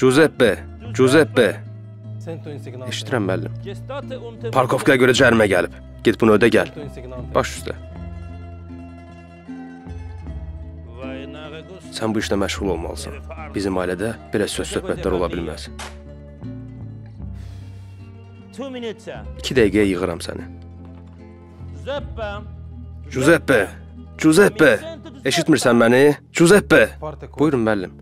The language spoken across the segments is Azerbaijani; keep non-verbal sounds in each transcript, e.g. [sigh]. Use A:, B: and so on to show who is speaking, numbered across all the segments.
A: Giuseppe, Giuseppe. Eşidirəm müəllim. Parkovkaya görə cərimə gəlib. Get bunu ödə gəl. Baş üstə. Sən bu işlə məşğul olmalısan. Bizim ailədə belə söz söhbətlər ola bilməz.
B: Two minutes.
A: 2 dəqiqəyə yığıram səni.
B: Giuseppe.
A: Giuseppe, Giuseppe. Eşitmirsən məni? Giuseppe. Buyurun müəllim.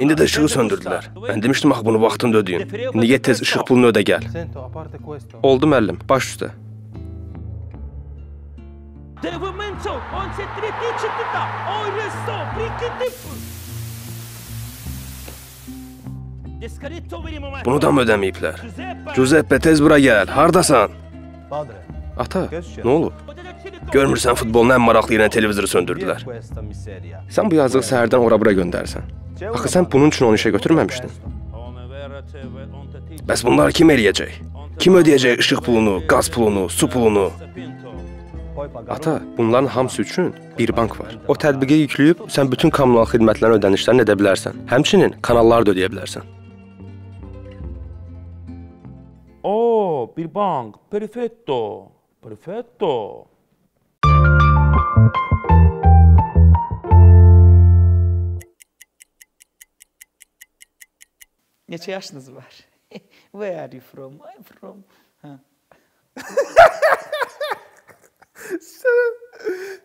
A: İndi də işığı söndürdülər. Mən demişdim axı bunu vaxtında ödəyin. İndi get tez işıq pulunu ödə gəl. Oldu müəllim, baş üstə. Bunu da mı ödəməyiblər?
B: Giuseppe
A: tez bura gəl. Hardasan?
C: Padre,
A: Ata, nə olub? Görmürsən futbolun ən maraqlı yerə televizoru söndürdülər. Sən bu yazığı səhərdən ora-bura göndərsən. Axı sən bunun üçün onu işə götürməmişdin. Bəs bunları kim eləyəcək? Kim ödəyəcək işıq pulunu, qaz pulunu, su pulunu? Ata, bunların hamısı üçün bir bank var. O tətbiqi yükləyib sən bütün kommunal xidmətlərin ödənişlərini edə bilərsən. Həmçinin kanalları da ödəyə bilərsən.
D: Oh, bir bank. Perfetto. Perfetto.
E: Neçə yaşınız var? Where are you from? I'm from. Hə.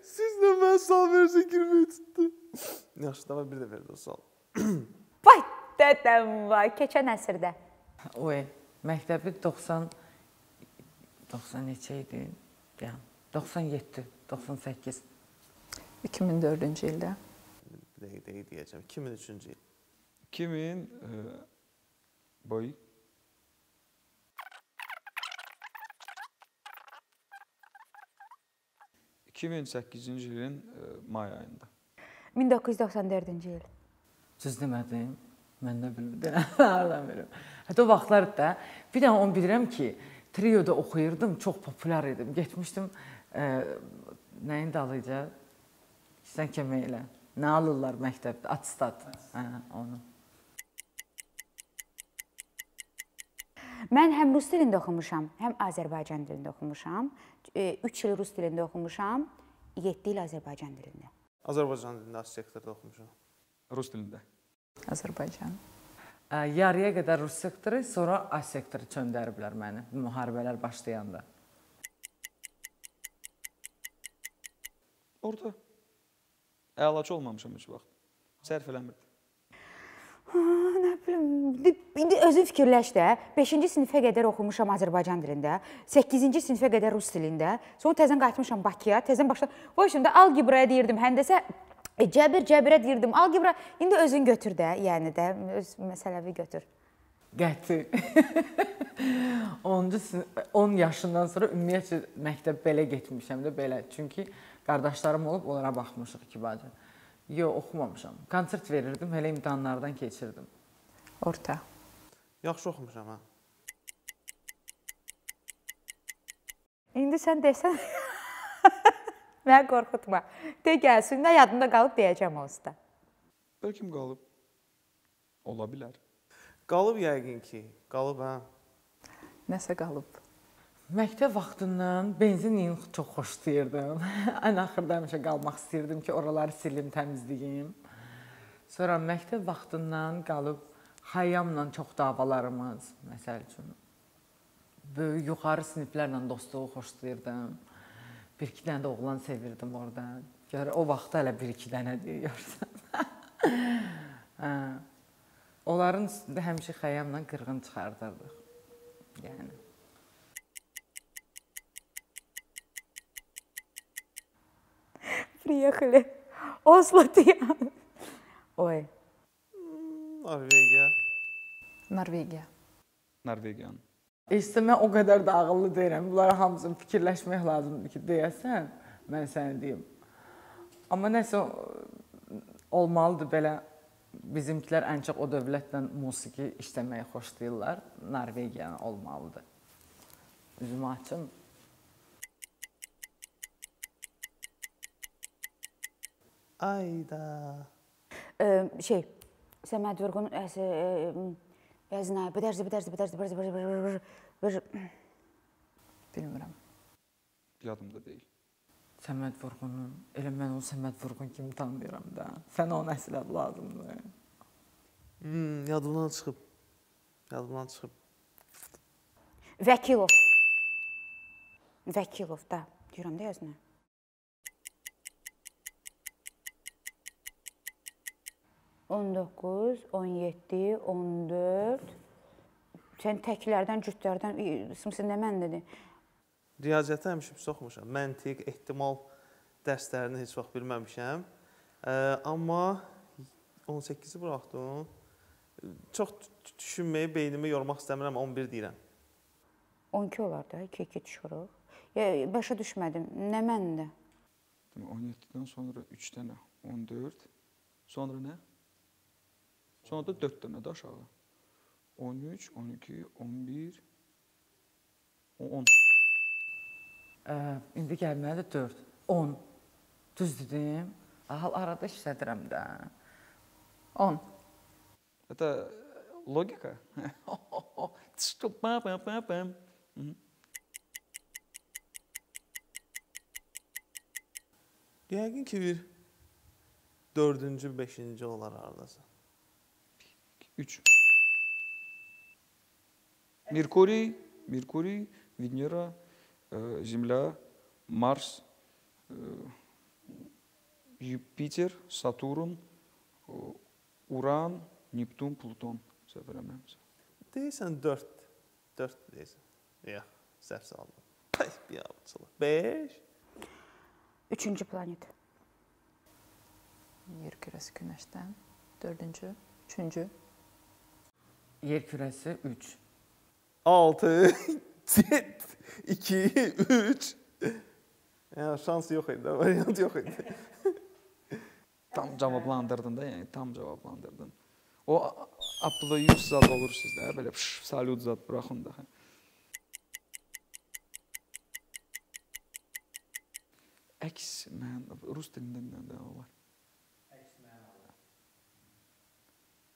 C: Siz də mən sal versə girməyi tutdu. Yaxşı, davay bir də ver də sal.
F: Vay dədəm vay, keçən əsrdə.
E: Oy, məktəbi 90 90 neçə idi? Yəni 97, 98.
F: 2004-cü ildə.
C: Dəqiq deyəcəm. 2003-cü il.
G: 2000 e, boy 2008-ci ilin e, may ayında.
F: 1994-cü il.
E: Siz demədin? Mən nə bilmirəm. [laughs] Hardan verim? Hətta o vaxtlar da bir dənə onu bilirəm ki, trioda oxuyurdum, çox populyar idim. Getmişdim e, nəyin dalıyca? Sən kömək elə. Nə alırlar məktəbdə? Atstat. Hə, onu.
F: Mən həm rus dilində oxumuşam, həm Azərbaycan dilində oxumuşam. 3 il rus dilində oxumuşam, 7 il Azərbaycan dilində.
C: Azərbaycan dilində as sektorda oxumuşam.
G: Rus dilində.
F: Azərbaycan.
E: Yarıya qədər rus sektoru, sonra A sektoru çöndəriblər məni müharibələr başlayanda.
G: Orda əlaçı olmamışam heç vaxt. Sərf eləmirdim.
F: Nə bilim, indi, özün fikirləş də. 5-ci sinifə qədər oxumuşam Azərbaycan dilində, 8-ci sinifə qədər rus dilində. Sonra təzən qayıtmışam Bakıya, təzən başdan. Vay şimdi algebraya deyirdim, həndəsə e, cəbir cəbirə deyirdim. Algebra indi özün götür də, yəni də öz məsələvi götür.
E: Qəti. 10-cu sinif 10 yaşından sonra ümumiyyətlə məktəb belə getmişəm də belə. Çünki qardaşlarım olub, onlara baxmışıq iki bacı. Yox, oxumamışam. Konsert verirdim, hələ imtahanlardan keçirdim.
F: Orta.
C: Yaxşı oxumuşam ha.
F: İndi sən desən [laughs] Məni qorxutma. De gəlsin, nə yadımda qalıb deyəcəm onsuz da.
G: Bəlkə qalıb. Ola bilər.
C: Qalıb yəqin ki. Qalıb hə.
F: Nəsə qalıb.
E: Məktəb vaxtından benzin yeyini çox xoşlayırdım. [laughs] Ən axırda həmişə qalmaq istirdim ki, oraları silim, təmizləyim. Sonra məktəb vaxtından qalıb Xəyyamla çox davalarımız, məsəl üçün. Böyük yuxarı siniflərlə dostluğu xoşlayırdım Bir iki dənə də oğlan sevirdim orada. Gör o vaxt hələ bir iki dənə deyirsən. [laughs] hə. Onların üstündə həmişə Xəyyamla qırğın çıxardırdıq. Yəni
F: Приехали. Осло Тиан. Ой,
C: Norvegiya.
F: Norvegiya.
G: Norvegiyanın.
E: İşte mən o qədər də ağıllı deyirəm. Bunlara hamısını fikirləşmək lazımdır ki, deyəsən, mən sənə deyim. Amma nəsə olmalıdır belə bizimkilər ən çox o dövlətlə musiqi işləməyi xoşlayırlar. Norvegiyanın olmalıdır. Üzümü açım.
C: Ayda.
F: Ee, şey, Səməd Vurğun əsə, e, Я знаю. Подожди, подожди, подожdi, подожdi, подожdi, подожdi.
E: Bilmirəm.
G: Yadımda deyil.
E: Səməd Vurğunu, elə mən onu Səməd Vurğun kimi tanıyıram da. Sənə o nəsilət lazımdır.
C: Hmm, yadımdan çıxıb. Yadımdan çıxıb.
F: Vəkilov. Vəkilov da. Deyirəm də yazını. 19, 17, 14. Sən təklərdən, cütlərdən, sımsında mən dedi.
C: Riyaziyyatı həmişə soxmuşam. Məntiq, ehtimal dərslərini heç vaxt bilməmişəm. Ə, amma 18-i buraxdım. Çox düşünməyi beynimi yormaq istəmirəm, 11 deyirəm.
F: 12 olar da, 2-2 düşürük. Ya, başa düşmədim, nə məndə?
G: 17-dən sonra 3 dənə, 14, sonra nə? Sonra da 4 dənə də aşağı. 13, 12, 11 10.
E: Ə, indi gəlməlidir 4, 10. Düz dedim. Hal arada işlədirəm də. 10.
G: Это logika. Что папа, папа.
C: Yəqin ki bir 4-cü, 5-ci olar hardasa.
G: 3. Меркурий, Меркурий, Венера, э, Земля, Марс, э, Юпитер, Сатурн, э, Уран, Нептун, Pluton. Səhv eləmirəmsə.
C: Deyirsən 4. 4 deyirsən. Yox, səhv saldım. Ay, biabıçılıq. 5.
F: Üçüncü planet.
H: Yer kürəsi günəşdən. 4-cü, 3-cü.
E: Yer kürəsi 3.
C: 6 7 2 3 Ya şans yox idi, variant yox idi.
G: Tam cavablandırdın da, yəni tam cavablandırdın. O aplıyus zad olur sizdə, belə pş, salyut zad buraxın da. hə. Əks mən rus dilində bir dənə var. Əks mənalı.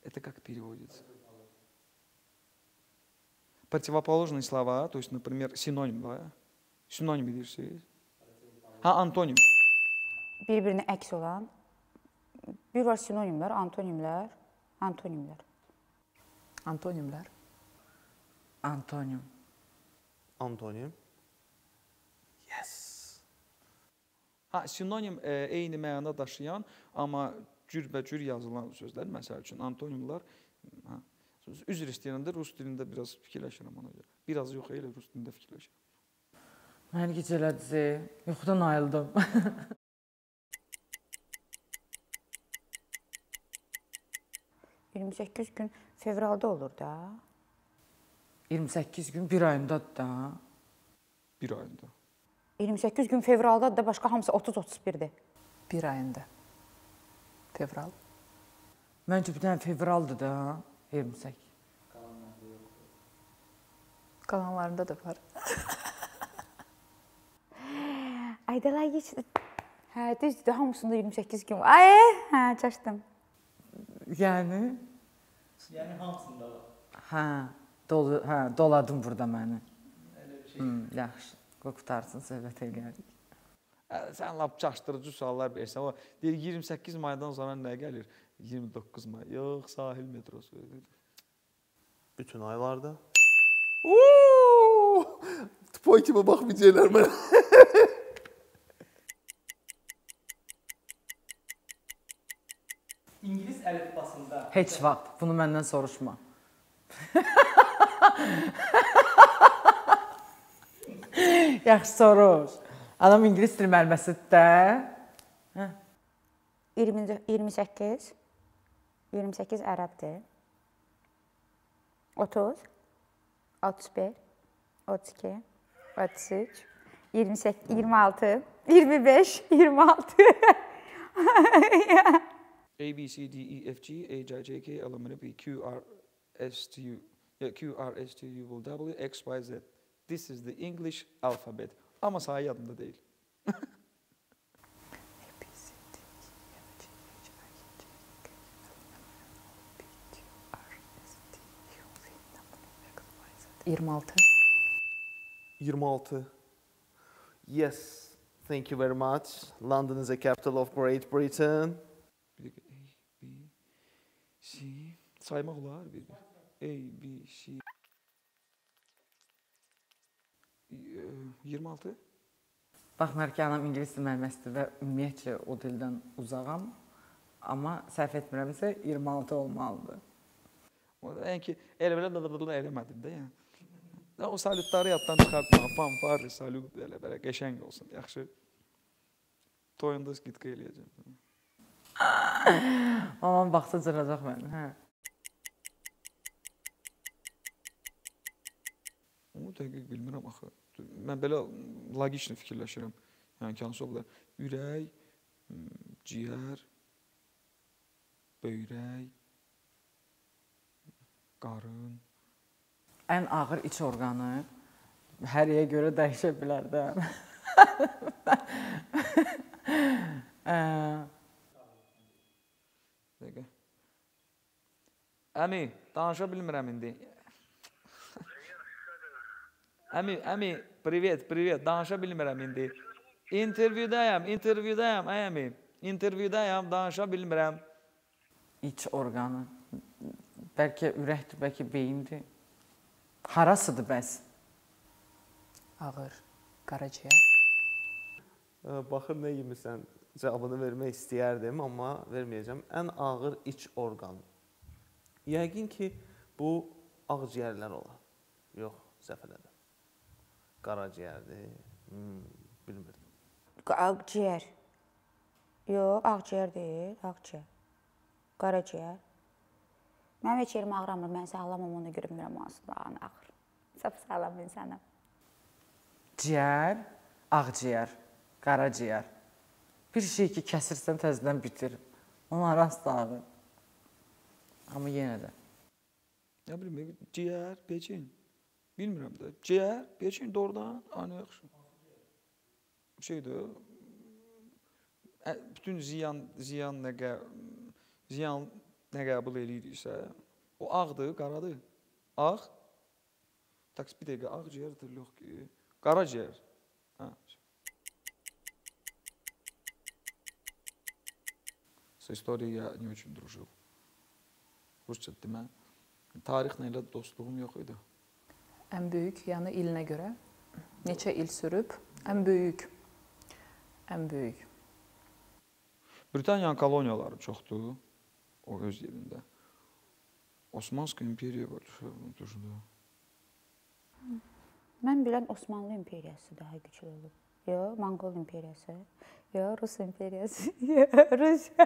G: Это как переводится? Противоположные слова, то есть, например, синоним, да? Синоним bilirsiniz? Ha, antonim.
F: Bir-birinə əks olan bir var sinonimlər, antonimlər, antonimlər.
H: Antonimlər.
E: Antonim.
C: Antonim.
G: Ha, sinonim e, eyni məna daşıyan, amma cürbəcür yazılan sözlər, məsəl üçün antonimlər, ha, üzr istəyirəm də rus dilində biraz fikirləşirəm ona görə. Biraz yox, elə rus dilində fikirləşirəm.
E: Məni gecələdiniz. Yuxudan ayıldım. [laughs]
F: Hı. 28 gün fevralda olur da.
E: 28 gün bir ayındadır da.
G: Bir ayında.
F: 28 gün fevraldadır da başqa hamısı 30-31-dir.
H: Bir ayında. Fevral.
E: Məncə bir dənə fevraldır da. 28.
H: Qalanlarında da var.
F: Aydalar keçdi. Hə, düzdür, hamısında 28 gün. var. Ay, hə, çaşdım.
E: Yəni
I: Yəni hamısında var.
E: hə, dolu, hə, doladım burada məni.
I: Elə bir şey.
E: Hı, yaxşı. Qoy qutarsın söhbət eləyərik.
G: Hə, sən lap çaşdırıcı suallar verirsən. O deyir 28 maydan sonra nə gəlir? 29 may. Yox, sahil metrosu.
C: Bütün aylarda. Toy kimi baxmayacaqlar mənə. [laughs]
I: İngilis əlifbasında
E: Heç vaxt bunu məndən soruşma. [laughs] Yaxşı soruş. Adam ingilis dili müəlliməsidir də.
F: 20 28 28 ərəbdir. 30 31 32 33 28 26 25 26
G: A B C D E F G H I J K L M N P Q R S T U yeah, Q R S T U W X Y Z. This is the English alphabet. Amma sayı yadımda deyil. [laughs]
H: 26.
C: 26. Yes. Thank you very much. London is the capital of Great Britain.
G: Bir dəqiqə. A, B, C. Saymaq olar bir. A, B, C. Y- 26.
E: Baxmayaraq ki, anam ingilis dil müəlliməsidir və ümumiyyətcə o dildən uzağam. Amma səhv etmirəmsə 26 olmalıdır.
G: O da yəni ki, elə belə da eləmədim də yəni. Da o salютları yaddan çıxartma. Fanfar, salut elə belə qəşəng olsun. Yaxşı. Toyunda skidka eləyəcəm. [laughs]
E: Aman vaxtı cıracaq məni, hə.
G: Onu dəqiq bilmirəm axı. Mən belə logiqlə fikirləşirəm. Yəni ki, hansı ola? Ürək, m, ciyər, böyrək, qarın.
E: Ən ağır iç orqanı hər yerə görə dəyişə bilər də. [laughs]
G: Dəqiqə. Əmi, danışa bilmirəm indi. Əmi, əmi, privet, privet, danışa bilmirəm indi. İntervyudayam, intervyudayam, ay əmi. İntervyudayam, danışa bilmirəm.
E: iç orqanı. Bəlkə ürəkdir, bəlkə beyindir. Harasıdır bəs?
H: Ağır. Qaraciyər.
C: Baxır nə yemisən? Cavabını vermək istəyərdim, amma verməyəcəm. Ən ağır iç orqan. Yəqin ki, bu ağciyərlər olar. Yox, səhv elədim. Qaraciyərdir. Hmm, bilmirdim.
F: Ağciyər. Yox, ağciyər deyil, ağciyər. Qaraciyər. Mənim heç yerim ağrımır, mən sağlamam, ona görə bilmirəm hansı bağın ağır. Sap sağlam insanam.
E: Ciyər, ağciyər, qaraciyər. Bir şey ki, kəsirsən təzədən bitir. Onun arası da ağır. Amma yenə də.
G: Nə bilim, ciyər, peçin. Bilmirəm də. Ciyər, peçin doğrudan, ani yaxşı. Şeydir. Bütün ziyan, ziyan nə qə, ziyan nə qəbul eləyirsə, o ağdır, qaradır. Ağ. Taks bir dəqiqə ağciyərdir, yox ki. Qaraciyər. Hə. С историей я не очень дружил. Rusça demə. Tarixlə elə dostluğum yox idi.
H: Ən böyük, yəni ilinə görə neçə il sürüb? Ən böyük. Ən böyük.
G: Britaniyanın koloniyaları çoxdur o öz yerində. Osmanlı imperiya var, düşündüm.
F: Mən bilən Osmanlı imperiyası daha güclü olub. Yox, Monqol imperiyası. Yox, Rus imperiyası. Yox, Rus. [laughs]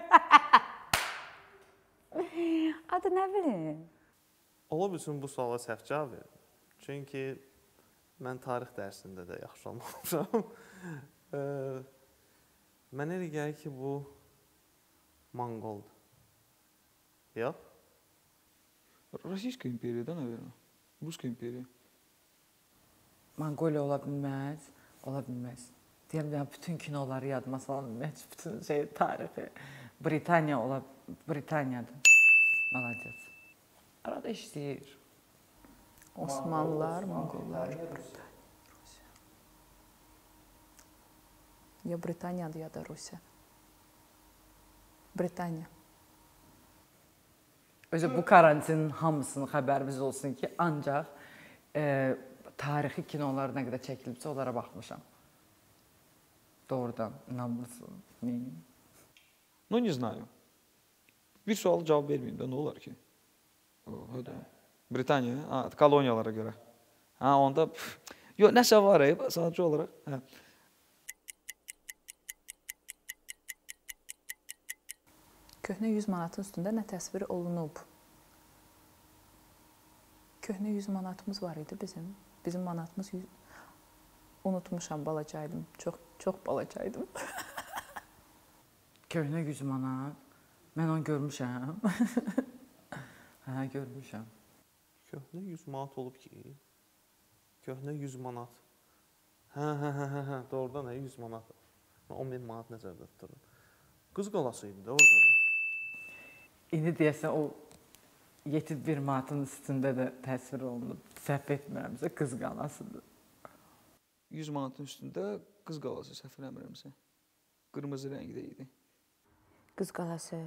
F: Adı nə bilim?
C: Ola bilsin bu suala səhv cavab verdim. Çünki mən tarix dərsində də yaxşı olmamışam. [laughs] Mənə elə gəlir ki, bu Monqoldur. Yox?
G: Российская империяда, наверное. Русская империя.
E: Monqoliya ola bilməz, ola bilməz. Deyəm ya bütün kinoları yadıma salan bilməz, [laughs] bütün şey tarixi. Britaniya ola Britaniyadır. Молодец. Arada işləyir.
H: Osmanlılar, Monqollar. Ya Britaniyadır ya da Rusiya. Britaniya.
E: Özü bu karantinin hamısının xəbərimiz olsun ki, ancaq e, tarixi kinolar nə qədər çəkilibsə onlara baxmışam. Doğrudan inanmırsın. Neyim?
G: Ну, не знаю. Bir sual cavab verməyim də nə olar ki? O, hə. Britaniya, ha, koloniyalara görə. Ha, onda pf, yox, nəsə var, e, sadəcə olaraq. Hə.
H: Köhnə 100 manatın üstündə nə təsvir olunub? Köhnə 100 manatımız var idi bizim. Bizim manatımız 100 unutmuşam balacaydım. Çox çox balacaydım. [laughs]
E: Köhnə 100 manat. Mən onu görmüşəm. [laughs] hə, görmüşəm.
C: Köhnə 100 manat olub ki. Köhnə 100 manat. Hə, hə, hə, hə, hə, doğrudan hə 100 manat. Mən 10 min manat nəzərdə tuturam. Qız qalası idi də orada da.
E: İndi deyəsən o 71 manatın üstündə də təsvir olunub. Səhv etmirəmsə qız qalasıdır.
G: 100 manatın üstündə qız qalası səhv eləmirəmsə. Qırmızı rəngdə idi.
F: Qız qalası.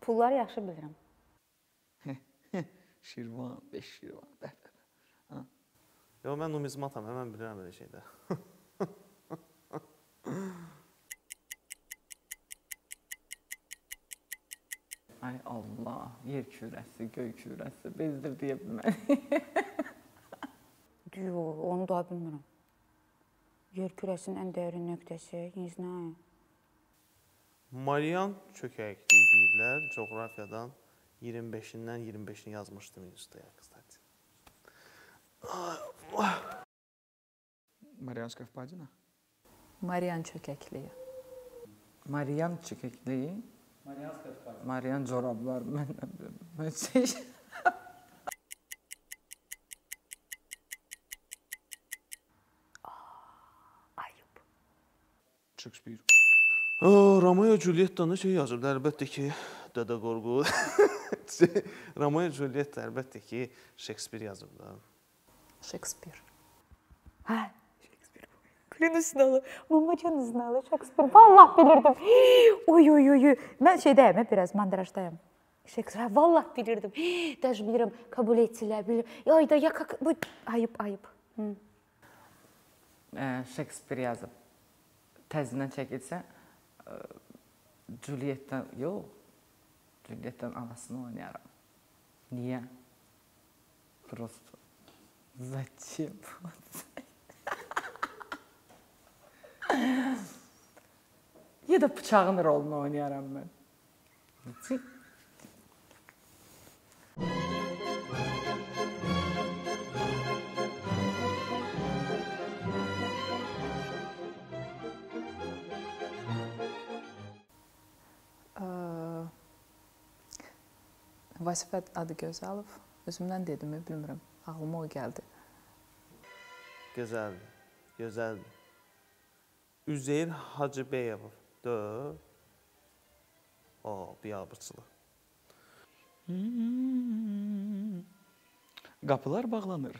F: Pulları yaxşı bilirəm. [laughs]
G: Şirvan, 5 şirvan. Bəh, bəh.
C: Yox, mən numizmatam, mən bilirəm belə şeydə. [laughs]
E: Ay Allah, yer kürəsi, göy kürəsi bezdir deyə bilmərəm. [laughs]
F: Yox, onu da bilmirəm. Yer kürəsinin ən dərin nöqtəsi Yeznay.
C: Marian çökəkliyi deyirlər coğrafiyadan 25-dən 25-ni yazmışdım üstəyə kстати.
G: Marianska Vpadina.
H: Marian çökəkliyi.
E: Mariyan çəkəkliyi,
I: Marianska tıpar.
E: Mariyan corablar məndən [laughs] bilmirəm. Mən şey
F: Ayıb.
G: Shakespeare.
C: O, Romeo Juliettanı şey yazıb, əlbəttə ki, Dədə Qorqud. [laughs] Romeo Julietta əlbəttə ki, Shakespeare yazıb da.
H: Shakespeare.
F: Hə. Gülün üstünalı, mamacan üstünalı Shakespeare. Vallah bilirdim. Oy oy oy. oy. Mən şeydəyəm, hə, biraz mandrajdayım. Shakespeare, vallah bilirdim. Dəj bilirəm, qəbul etdilər, bilirəm. Ay da ya kak- bu ayıb ayıb. Hı.
E: ə, Shakespeare yazıb. Təzindən çəkilsə ə, Julietdən yox. Julietdən anasını oynayaram. Niyə? Просто Зачем? [sighs] ya da bıçağın rolunu oynayaram mən.
H: Ə, Vasifət Adıgözəlov özümdən dedimi bilmirəm. Ağlıma o gəldi.
C: Gözəldir. Gözəldir. Üzeyir Hacıbeyov. Də. O, biabırçılıq.
G: Qapılar bağlanır.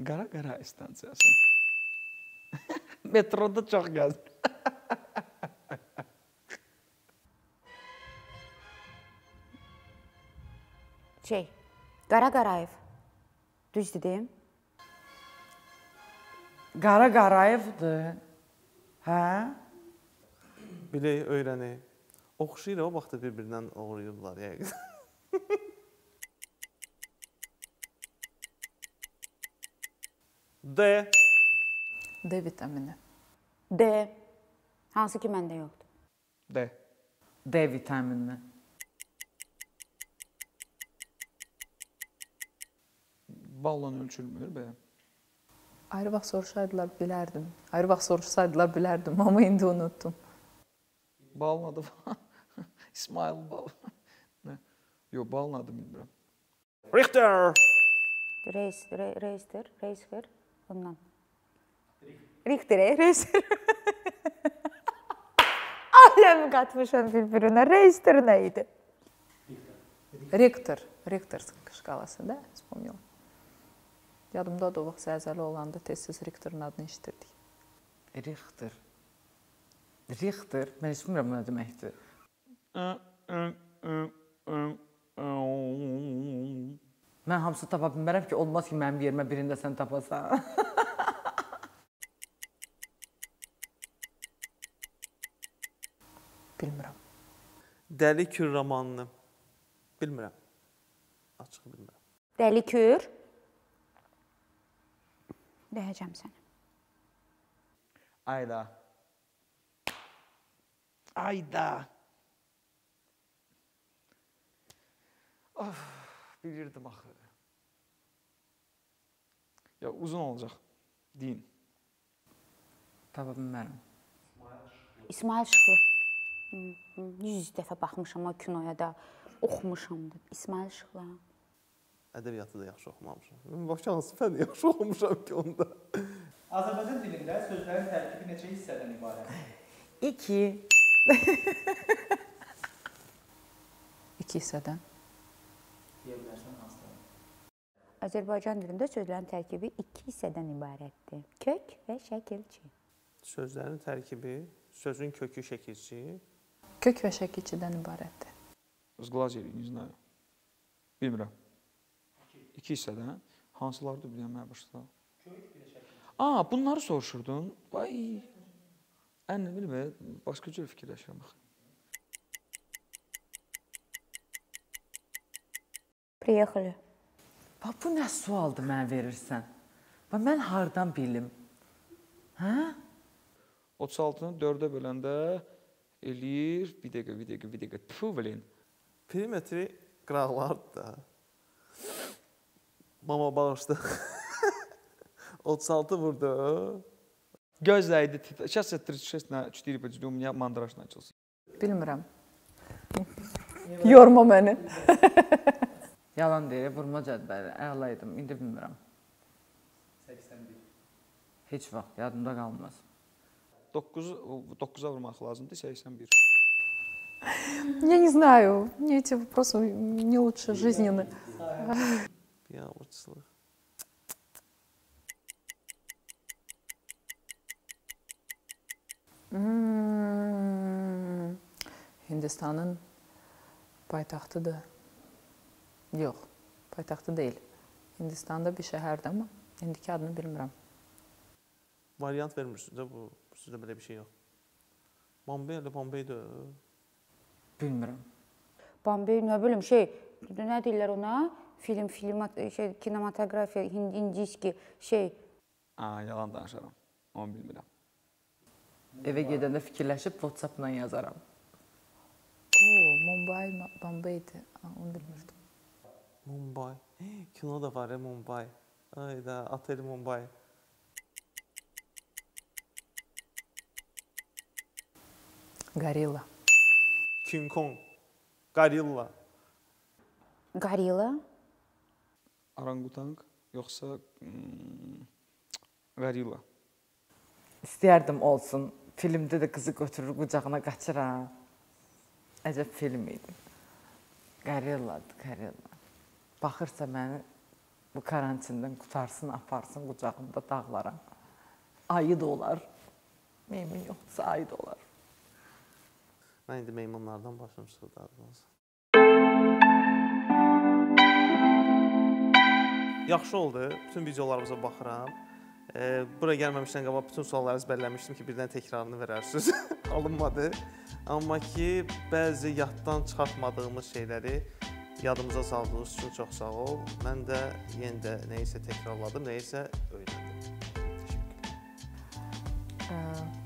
G: Qara-qara stansiyası. [laughs] Metroda çox gəzdim. [laughs]
F: Şey, Qara Qarayev. Düz dedim?
E: Qara Qarayevdir. Hə?
C: Bilək, öyrənək. Oxşayır o vaxtda bir-birindən oğrayırlar yəqin. [laughs] D.
H: D vitamini.
F: D. Hansı ki məndə yoxdur.
G: D.
E: D vitaminini.
G: Balla ölçülmür bə.
H: Ayrı vaxt soruşaydılar bilərdim. Ayrı vaxt soruşsaydılar bilərdim, [laughs] amma indi unutdum.
G: Balın adı var. [laughs] İsmail Bal. [laughs] Nə? Yox, balın adı bilmirəm.
C: Richter.
F: Reis, re, Reister, Reisker ondan. Richter, e, Reister. Aləm qatmışam bir-birinə. Reister nə idi?
H: Rektor, rektor şkalası da, вспомнила. Yadımdadır o vaxt zəlzələ olanda tez-tez rektorun adını eşitirdik.
E: Richter. Richter, mən heç bilmirəm nə deməkdir. Mən hamısı tapa bilmərəm ki, olmaz ki, mənim yerimə birində sən tapasan. [laughs]
H: Bilmirəm.
C: Dəli Kür romanını bilmirəm. Açıq bilmirəm.
F: Dəli kür. Deyəcəm sənə.
G: Ayda. Ayda. Of, bilirdim axı. Ya uzun olacaq. Deyin.
E: Tapa bilmərəm.
F: İsmail Şıxlı. Hı, hı, 100 dəfə baxmışam o kinoya da, oxumuşam da. İsmail Şıxlı
C: Ədəbiyyatı da yaxşı oxumamışam. Mən başqa hansı fənn yaxşı oxumuşam ki onda.
I: Azərbaycan dilində sözlərin tərkibi neçə hissədən ibarətdir?
E: 2
H: İki hissədən.
I: Deyə bilərsən hansılar?
F: Azərbaycan dilində sözlərin tərkibi 2 hissədən ibarətdir. Kök və şəkilçi.
C: Sözlərin tərkibi, sözün kökü şəkilçi,
H: Kök və şəkilçidən ibarətdir.
G: Zqlaz eləyin, не знаю. Bilmirəm. İki hissədən hansılardır bilən mənə başda? A, bunları soruşurdun. Vay. Ən nə bilmə, başqa cür fikirləşirəm axı.
F: Приехали.
E: Bax bu nə sualdır mənə verirsən? Bax mən hardan bilim? Hə?
G: 36-nı 4-ə böləndə eləyir. Bir dəqiqə, bir dəqiqə, bir dəqiqə. Tfu, bilin.
C: perimetri qıraqlardır da. Mama bağışdı. [laughs] 36 vurdu.
G: Gözləydi. Сейчас 36 на 4 поделю, у меня мандраж начался.
H: Bilmirəm. Yorma məni. [laughs]
E: Yalan deyir, vurma cədvəli. Əla idim, indi bilmirəm.
I: 81.
E: Heç vaxt yadımda qalmaz.
G: 9 9-a vurmaq lazımdır, 81.
H: Я не знаю. Мне эти вопросы не лучше Ja,
C: wordt slim.
H: Hmm, Hindistanın paytaxtıdır. Yox, paytaxtı deyil. Hindistanda bir şəhərdir, amma indiki adını bilmirəm.
C: Variant vermirsiniz də bu, sizdə belə bir şey yox. Bombey elə Bombeydir.
E: Bilmirəm.
F: Bombey nə bilim şey, nə deyirlər ona? film, film e, şey, kinematografiya, indiski şey.
G: A, yalan danışaram. Onu bilmirəm.
E: Evə gedəndə fikirləşib WhatsApp-la yazaram.
H: Oo, Mumbai, Bombaydı. Onu bilmirdim.
C: Mumbai. [gasps] Kino da var ya Mumbai. Ay da Atel Mumbai.
H: Gorilla.
C: King Kong. Gorilla.
F: Gorilla.
G: Orangutanq yoxsa hmm, gorilla.
E: İstəyərdim olsun. Filmdə də qızı götürür qucağına qaçıram. Əcəb film idi. Qarilladır, qarilla. Baxırsa məni bu karantindən qutarsın, aparsın qucağında dağlara. Ayı da olar. Meymun yoxsa ayı da olar.
C: Mən indi meymunlardan başım sıxıldı. Yaxşı oldu. Bütün videolarımıza baxıram. E, bura gəlməmişdən qabaq bütün sualları əzbərləmişdim ki, birdən təkrarını verərsiniz. [laughs] Alınmadı. Amma ki, bəzi yaddan çıxartmadığımız şeyləri yadımıza saldığınız üçün çox sağ ol. Mən də yenə də nəyisə təkrarladım, nəyisə öyrəndim.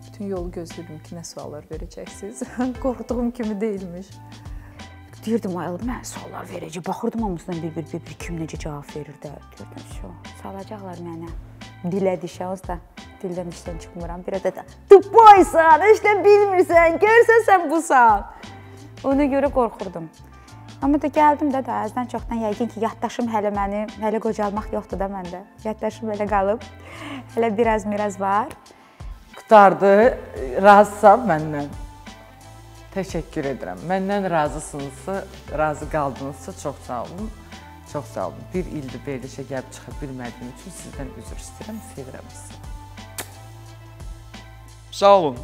H: Bütün yolu gözlədim ki, nə suallar verəcəksiniz. [laughs] Qorxduğum kimi deyilmiş.
F: Deyirdim ayıldı mən suallar verəcək. Baxırdım hamısından bir-bir bir-bir kim necə cavab verir də. Deyirdim, "Şo, salacaqlar mənə." Dilə dişə olsa dildən işdən çıxmıram. Bir də tupoysan, də bilmirsən, görsən sən busan. Ona görə qorxurdum. Amma da gəldim də də azdan çoxdan yəqin ki, yaddaşım hələ məni, hələ qocalmaq yoxdur da məndə. Yaddaşım elə qalıb. Hələ biraz miraz var.
E: Qutardı, razısan məndən. Təşəkkür edirəm. Məndən razısınızsa, razı qaldınızsa çox sağ olun. Çox sağ olun. Bir ildir verilişə gəlib çıxa bilmədiyim üçün sizdən üzr istəyirəm. Sevirəm sizi.
G: Sağ olun.